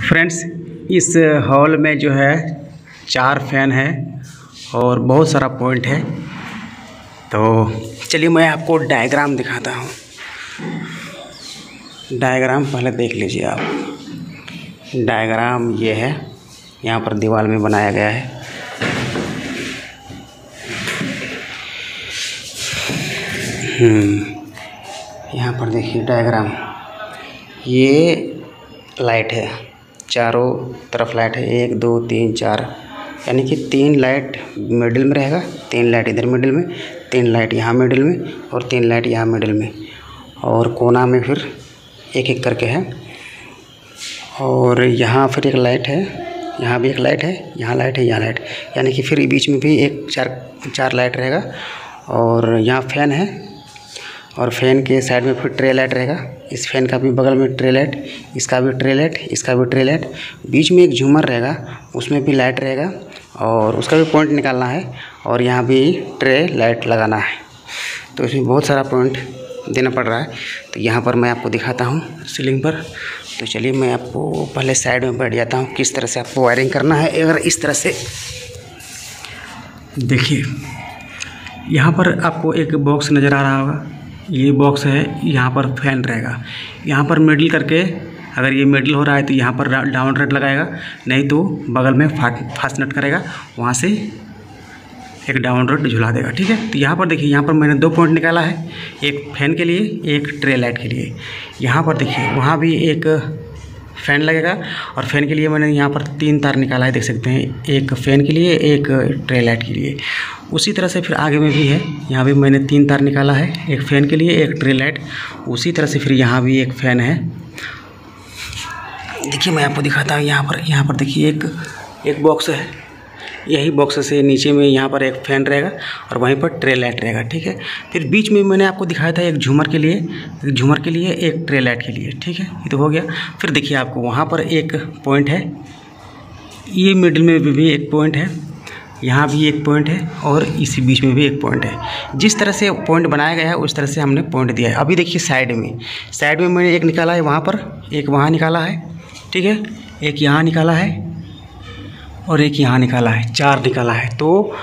Friends इस hall में जो है चार फ़ैन है और बहुत सारा पॉइंट है। तो चलिए मैं आपको डायग्राम दिखाता हूँ। डायग्राम पहले देख लीजिए आप। डायग्राम ये है यहाँ पर दीवार में बनाया गया है। हम्म, यहाँ पर देखिए डायग्राम। ये लाइट है। चारों तरफ़ लाइट है। एक, दो, तीन, चार। यानी कि तीन लाइट मिडिल में रहेगा, तीन लाइट इधर मिडिल में, तीन लाइट यहाँ मिडिल में और तीन लाइट यहाँ मिडिल में। और कोना में फिर एक एक करके है। और यहाँ फिर एक लाइट है, यहाँ भी एक लाइट है, यहाँ लाइट है, यहाँ लाइट। यानी कि फिर बीच में भी एक चार चार लाइट रहेगा। और यहाँ फ़ैन है और फ़ैन के साइड में फिर ट्रे लाइट रहेगा। इस फ़ैन का भी बगल में ट्रे लाइट, इसका भी ट्रे लाइट, इसका भी ट्रे लाइट। बीच में एक झूमर रहेगा, उसमें भी लाइट रहेगा और उसका भी पॉइंट निकालना है और यहाँ भी ट्रे लाइट लगाना है। तो इसमें बहुत सारा पॉइंट देना पड़ रहा है। तो यहाँ पर मैं आपको दिखाता हूँ सीलिंग पर। तो चलिए मैं आपको पहले साइड में बैठ जाता हूँ, किस तरह से आपको वायरिंग करना है। अगर इस तरह से देखिए, यहाँ पर आपको एक बॉक्स नज़र आ रहा होगा। ये बॉक्स है, यहाँ पर फ़ैन रहेगा। यहाँ पर मिडिल करके अगर ये मिडिल हो रहा है तो यहाँ पर डाउन रेड लगाएगा, नहीं तो बगल में फास्ट नट करेगा, वहाँ से एक डाउन रोड झुला देगा, ठीक है? तो यहाँ पर देखिए, यहाँ पर मैंने दो पॉइंट निकाला है, एक फ़ैन के लिए, एक ट्रे लाइट के लिए। यहाँ पर देखिए, वहाँ भी एक फ़ैन लगेगा और फ़ैन के लिए मैंने यहाँ पर तीन तार निकाला है, देख सकते हैं। एक फ़ैन के लिए, एक ट्रे लाइट के लिए। उसी तरह से फिर आगे में भी है। यहाँ भी मैंने तीन तार निकाला है, एक फ़ैन के लिए, एक ट्रे लाइट उसी तरह से फिर यहाँ भी एक फ़ैन है। देखिए, मैं आपको दिखाता हूँ यहाँ पर यहाँ पर देखिए, एक एक बॉक्स है। यही बॉक्स से नीचे में यहाँ पर एक फ़ैन रहेगा और वहीं पर ट्रे लाइट रहेगा, ठीक है? फिर बीच में मैंने आपको दिखाया था एक झूमर के लिए, एक झूमर के लिए, एक ट्रे लाइट के लिए, ठीक है? ये तो हो गया। फिर देखिए आपको वहाँ पर एक पॉइंट है। ये मिडिल में भी एक पॉइंट है। यहाँ भी एक पॉइंट है और इसी बीच में भी एक पॉइंट है। जिस तरह से पॉइंट बनाया गया है, उस तरह से हमने पॉइंट दिया है। अभी देखिए साइड में। साइड में मैंने एक निकाला है वहाँ पर, एक वहाँ निकाला है, ठीक है? एक यहाँ निकाला है। और एक यहाँ निकाला है, चार निकाला है। तो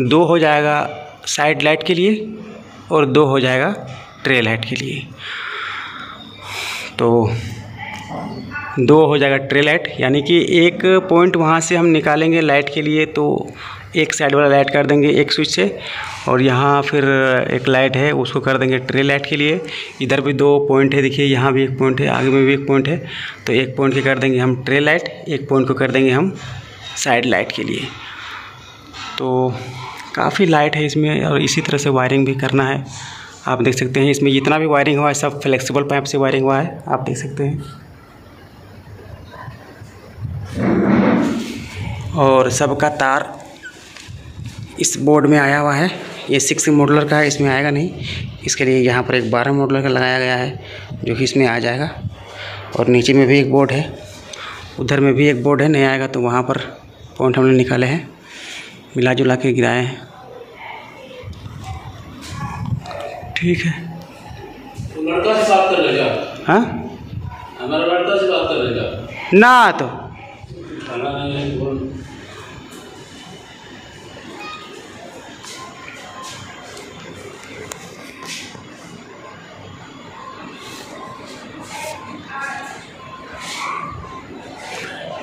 दो हो जाएगा साइड लाइट के लिए और दो हो जाएगा ट्रे लाइट के लिए। तो दो हो जाएगा ट्रे लाइट यानी कि एक पॉइंट वहाँ से हम निकालेंगे लाइट के लिए तो एक साइड वाला लाइट कर देंगे एक स्विच से। और यहाँ फिर एक लाइट है, उसको कर देंगे ट्रे लाइट के लिए। इधर भी दो पॉइंट है, देखिए, यहाँ भी एक पॉइंट है, आगे में भी एक पॉइंट है। तो एक पॉइंट के कर देंगे हम ट्रे लाइट एक पॉइंट को कर देंगे हम साइड लाइट के लिए। तो काफ़ी लाइट है इसमें और इसी तरह से वायरिंग भी करना है। आप देख सकते हैं इसमें जितना भी वायरिंग हुआ है, सब फ्लेक्सिबल पाइप से वायरिंग हुआ है। आप देख सकते हैं। और सबका तार इस बोर्ड में आया हुआ है। ये सिक्स मॉडलर का है, इसमें आएगा नहीं। इसके लिए यहाँ पर एक बारह मॉडलर का लगाया गया है, जो कि इसमें आ जाएगा। और नीचे में भी एक बोर्ड है। उधर में भी एक बोर्ड है नहीं आएगा तो वहाँ पर पॉइंट हमने निकाले हैं। मिला जुला के गिराए हैं। ठीक है। तो लड़का से बात कर लेगा हाँ? हमारा लड़का से बात कर लेगा ना तो।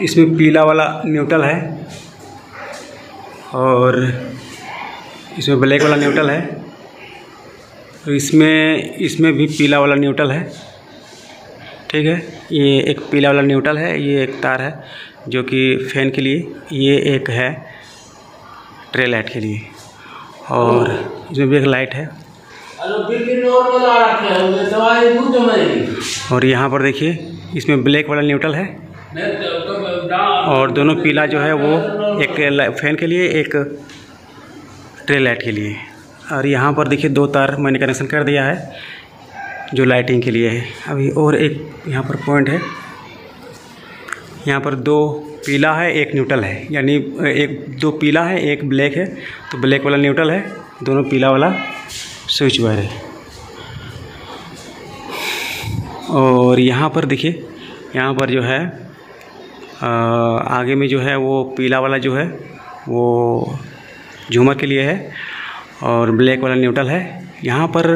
इसमें पीला वाला न्यूट्रल है और इसमें ब्लैक वाला न्यूट्रल है। तो इसमें इसमें भी पीला वाला न्यूट्रल है। ठीक है? ये एक पीला वाला न्यूट्रल है ये एक तार है जो कि फ़ैन के लिए ये एक है ट्रे लाइट के लिए। और इसमें भी एक लाइट है। बिल बिल और यहाँ पर देखिए इसमें ब्लैक वाला न्यूट्रल है। तो तो और दोनों पीला जो है वो एक फ़ैन के लिए, एक ट्रे लाइट के लिए। और यहाँ पर देखिए दो तार मैंने कनेक्शन कर दिया है, जो लाइटिंग के लिए है। अभी और एक यहाँ पर पॉइंट है। यहाँ पर दो पीला है, एक न्यूट्रल है। यानी, एक, दो पीला है, एक ब्लैक है। तो ब्लैक वाला न्यूट्रल है, दोनों पीला वाला स्विच वायर है। और यहाँ पर देखिए, यहाँ पर जो है आगे में जो है वो पीला वाला जो है, वो झूमर के लिए है और ब्लैक वाला न्यूट्रल है। यहाँ पर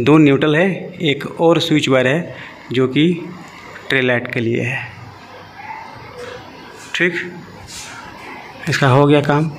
दो न्यूट्रल है, एक और स्विच वायर है जो कि ट्रे लाइट के लिए है। ठीक? इसका हो गया काम।